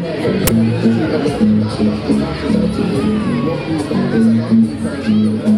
Thank you.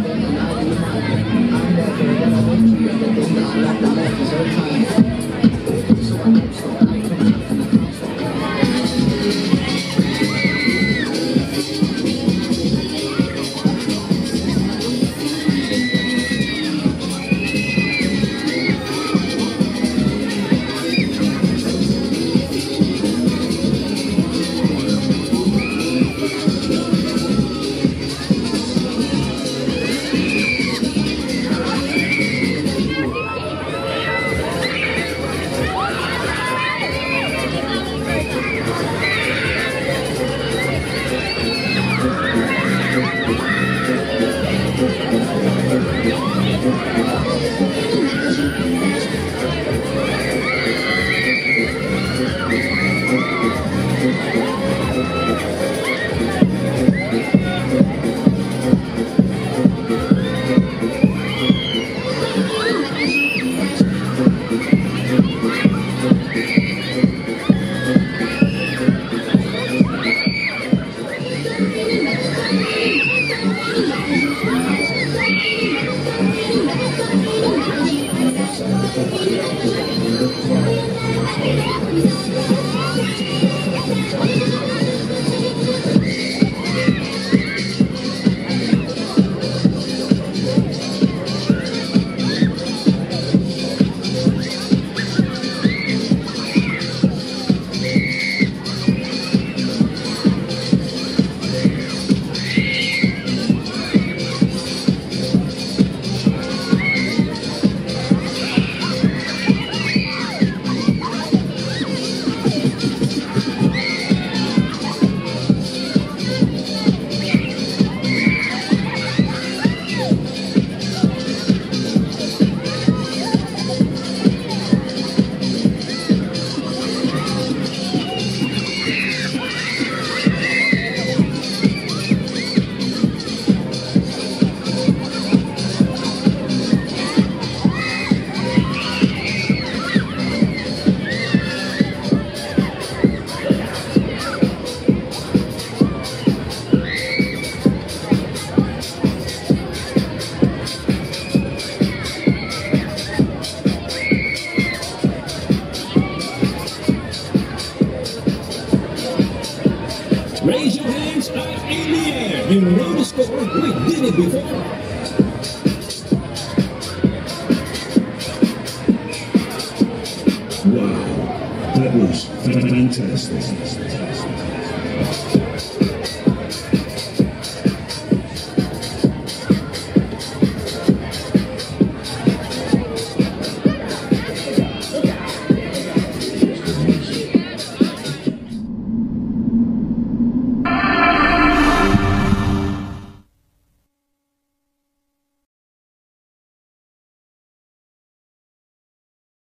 Raise your hands up in the air. You know the score. We did it before. Wow, that was fantastic.